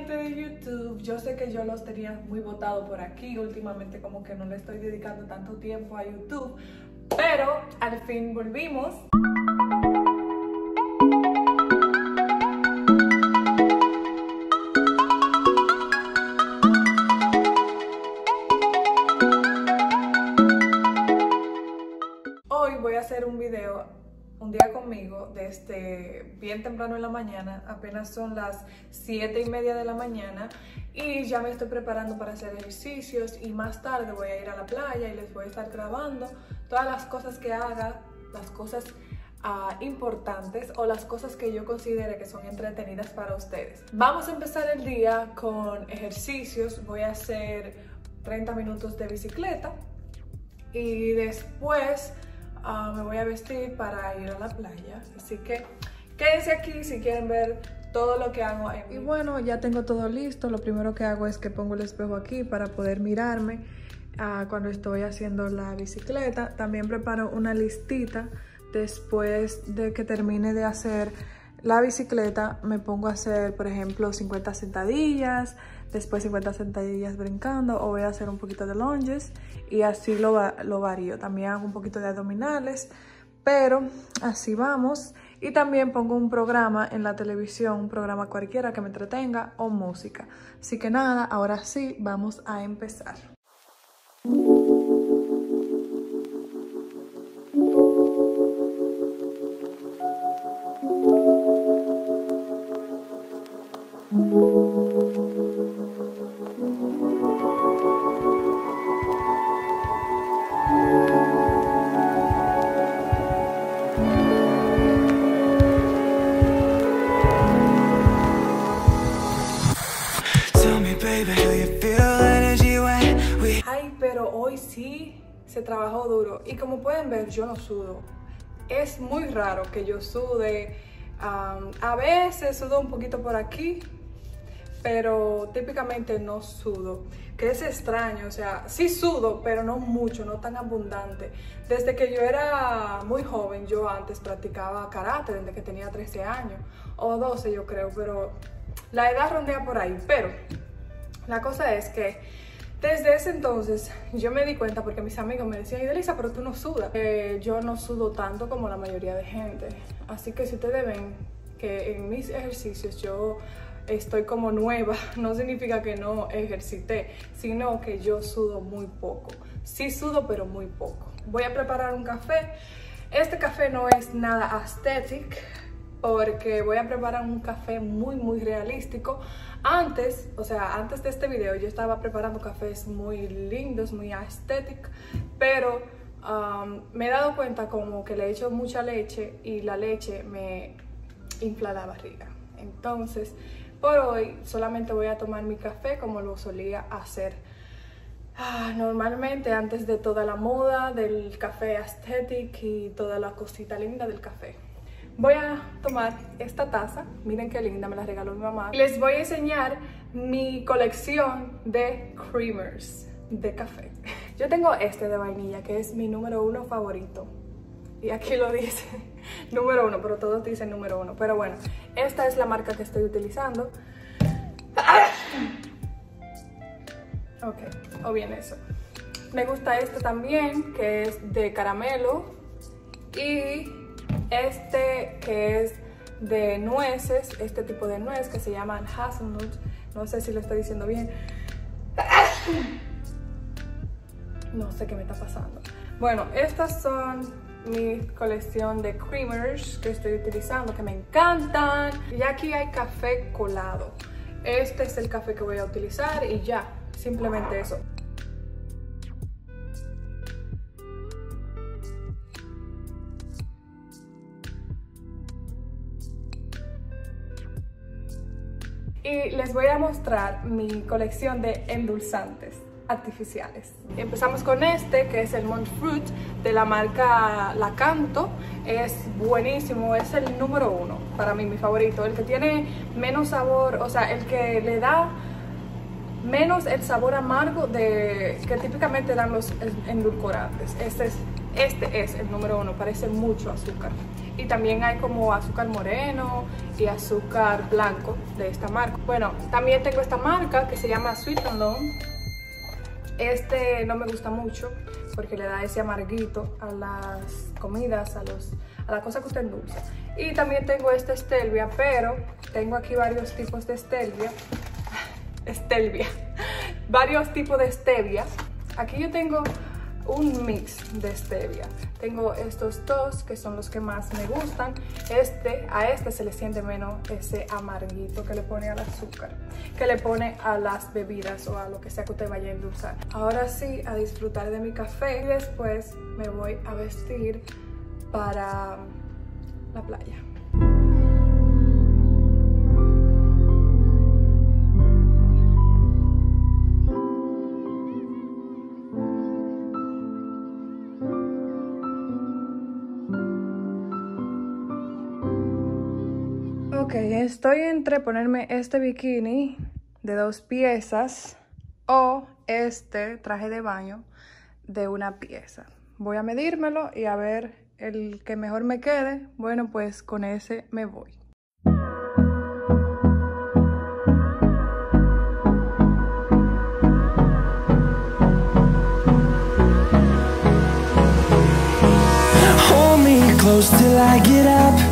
de YouTube, yo sé que yo los tenía muy votado por aquí, últimamente como que no le estoy dedicando tanto tiempo a YouTube, pero al fin volvimos. Bien temprano en la mañana, apenas son las 7 y media de la mañana y ya me estoy preparando para hacer ejercicios y más tarde voy a ir a la playa y les voy a estar grabando todas las cosas que haga, las cosas uh, importantes o las cosas que yo considere que son entretenidas para ustedes. Vamos a empezar el día con ejercicios, voy a hacer 30 minutos de bicicleta y después Ah, me voy a vestir para ir a la playa. Así que quédense aquí si quieren ver todo lo que hago. En... Y bueno, ya tengo todo listo. Lo primero que hago es que pongo el espejo aquí para poder mirarme uh, cuando estoy haciendo la bicicleta. También preparo una listita después de que termine de hacer la bicicleta. Me pongo a hacer, por ejemplo, 50 sentadillas, después 50 sentadillas brincando o voy a hacer un poquito de lunges y así lo, lo varío. También hago un poquito de abdominales, pero así vamos. Y también pongo un programa en la televisión, un programa cualquiera que me entretenga o música. Así que nada, ahora sí, vamos a empezar. Y como pueden ver yo no sudo. Es muy raro que yo sude. a veces sudo un poquito por aquí, pero típicamente no sudo. Que es extraño, o sea, sí sudo, pero no mucho, no tan abundante. Desde que yo era muy joven, yo antes practicaba karate, desde que tenía 13 años, o 12 yo creo, pero la edad rondea por ahí. Pero la cosa es que desde ese entonces yo me di cuenta porque mis amigos me decían, Idelisa, pero tú no sudas. Eh, yo no sudo tanto como la mayoría de gente. Así que si ustedes ven que en mis ejercicios yo estoy como nueva, no significa que no ejercité, sino que yo sudo muy poco. Sí sudo, pero muy poco. Voy a preparar un café. Este café no es nada aesthetic, porque voy a preparar un café muy muy realístico. Antes, o sea, antes de este video yo estaba preparando cafés muy lindos, muy estéticos, pero um, me he dado cuenta como que le he hecho mucha leche y la leche me infla la barriga. Entonces, por hoy solamente voy a tomar mi café como lo solía hacer ah, normalmente antes de toda la moda del café aesthetic y toda la cosita linda del café. Voy a tomar esta taza, miren qué linda, me la regaló mi mamá. Les voy a enseñar mi colección de creamers de café. Yo tengo este de vainilla, que es mi número uno favorito. Y aquí lo dice, número uno, pero todos dicen número uno. Pero bueno, esta es la marca que estoy utilizando. Ok, o bien eso. Me gusta este también, que es de caramelo. Y este que es de nueces, este tipo de nuez que se llaman hazelnut. No sé si lo estoy diciendo bien. No sé qué me está pasando. Bueno, estas son mi colección de creamers que estoy utilizando, que me encantan. Y aquí hay café colado. Este es el café que voy a utilizar y ya, simplemente eso. Y les voy a mostrar mi colección de endulzantes artificiales. Empezamos con este que es el Monk Fruit de la marca Lacanto. Es buenísimo, es el número uno para mí, mi favorito. El que tiene menos sabor, o sea, el que le da menos el sabor amargo de, que típicamente dan los endulcorantes. Este es, este es el número uno, parece mucho azúcar. Y también hay como azúcar moreno y azúcar blanco de esta marca. Bueno, también tengo esta marca que se llama Sweet and Long. Este no me gusta mucho porque le da ese amarguito a las comidas, a, los, a la cosa que usted endulza. Y también tengo esta Estelvia, pero tengo aquí varios tipos de Estelvia. Estelvia. varios tipos de stevia. Aquí yo tengo un mix de stevia. Tengo estos dos que son los que más me gustan. Este, a este se le siente menos ese amarguito que le pone al azúcar, que le pone a las bebidas o a lo que sea que usted vaya a endulzar. Ahora sí, a disfrutar de mi café y después me voy a vestir para la playa. Ok, estoy entre ponerme este bikini de dos piezas o este traje de baño de una pieza. Voy a medírmelo y a ver el que mejor me quede. Bueno, pues con ese me voy. close till I get up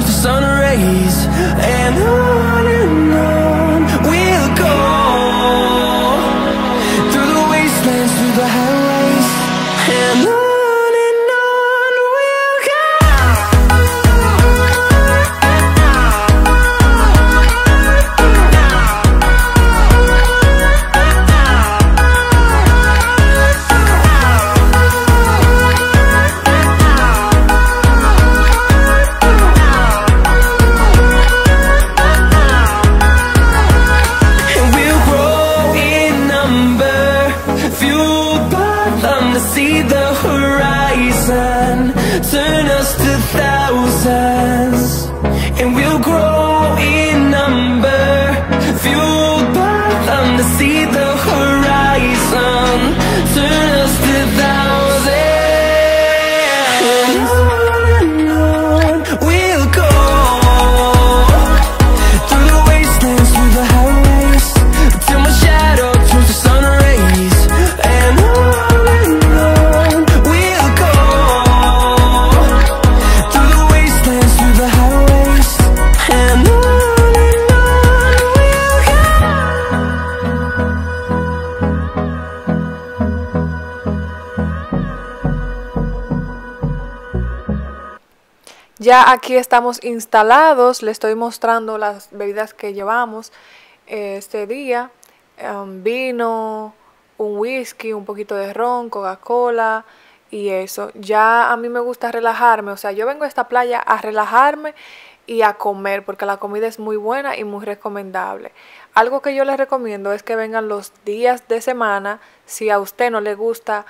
the sun rays and I Ya aquí estamos instalados, le estoy mostrando las bebidas que llevamos este día. Um, vino, un whisky, un poquito de ron, Coca-Cola y eso. Ya a mí me gusta relajarme, o sea, yo vengo a esta playa a relajarme y a comer porque la comida es muy buena y muy recomendable. Algo que yo les recomiendo es que vengan los días de semana si a usted no le gusta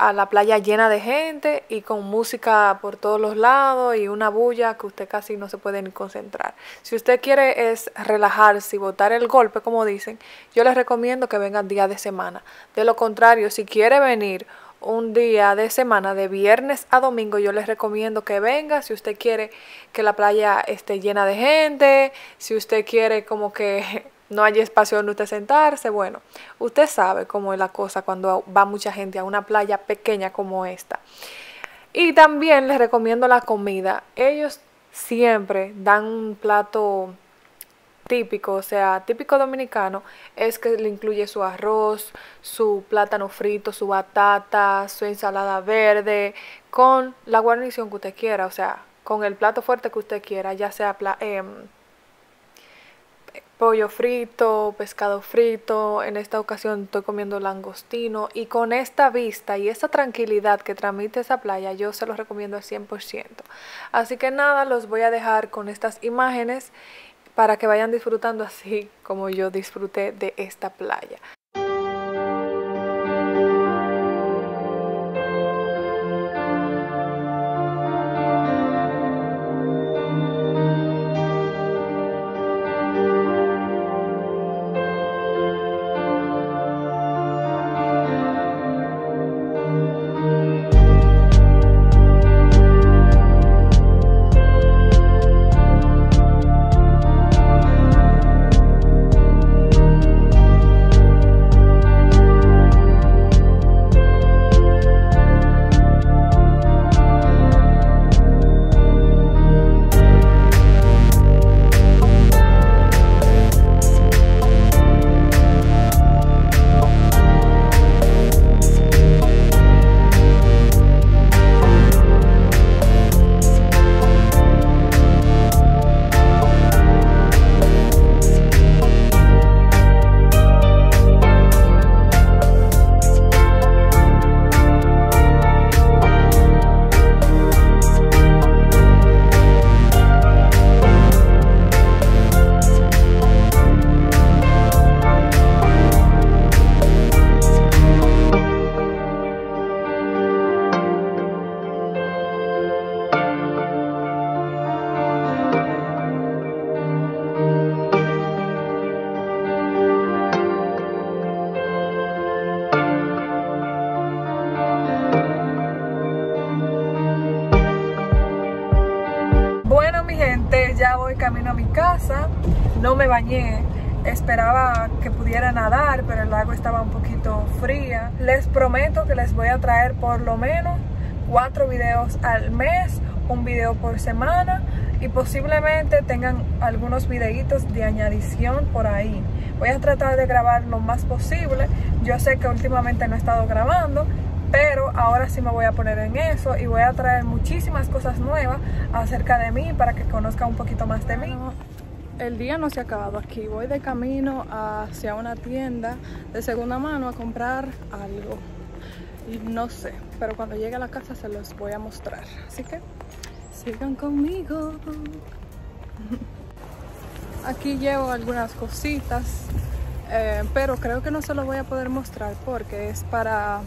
a la playa llena de gente y con música por todos los lados y una bulla que usted casi no se puede ni concentrar. Si usted quiere es relajarse y botar el golpe, como dicen, yo les recomiendo que vengan días de semana. De lo contrario, si quiere venir un día de semana, de viernes a domingo, yo les recomiendo que venga si usted quiere que la playa esté llena de gente, si usted quiere como que no haya espacio donde usted sentarse, bueno, usted sabe cómo es la cosa cuando va mucha gente a una playa pequeña como esta. Y también les recomiendo la comida. Ellos siempre dan un plato típico, o sea, típico dominicano, es que le incluye su arroz, su plátano frito, su batata, su ensalada verde, con la guarnición que usted quiera, o sea, con el plato fuerte que usted quiera, ya sea eh, pollo frito, pescado frito, en esta ocasión estoy comiendo langostino y con esta vista y esta tranquilidad que transmite esa playa yo se los recomiendo al 100%. Así que nada, los voy a dejar con estas imágenes para que vayan disfrutando así como yo disfruté de esta playa. No me bañé, esperaba que pudiera nadar, pero el agua estaba un poquito fría. Les prometo que les voy a traer por lo menos cuatro videos al mes, un video por semana y posiblemente tengan algunos videitos de añadición por ahí. Voy a tratar de grabar lo más posible. Yo sé que últimamente no he estado grabando, pero ahora sí me voy a poner en eso y voy a traer muchísimas cosas nuevas acerca de mí para que conozcan un poquito más de mí. El día no se ha acabado aquí, voy de camino hacia una tienda de segunda mano a comprar algo y no sé, pero cuando llegue a la casa se los voy a mostrar, así que sigan conmigo. Aquí llevo algunas cositas, eh, pero creo que no se los voy a poder mostrar porque es para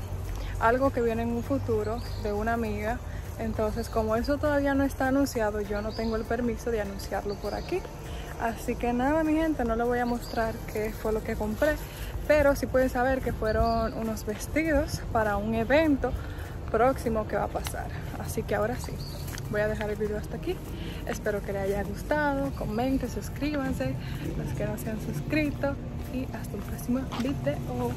algo que viene en un futuro de una amiga. Entonces, como eso todavía no está anunciado, yo no tengo el permiso de anunciarlo por aquí. Así que nada, mi gente, no le voy a mostrar qué fue lo que compré, pero sí pueden saber que fueron unos vestidos para un evento próximo que va a pasar. Así que ahora sí, voy a dejar el video hasta aquí. Espero que les haya gustado, comenten, suscríbanse, los que no se han suscrito y hasta el próximo video.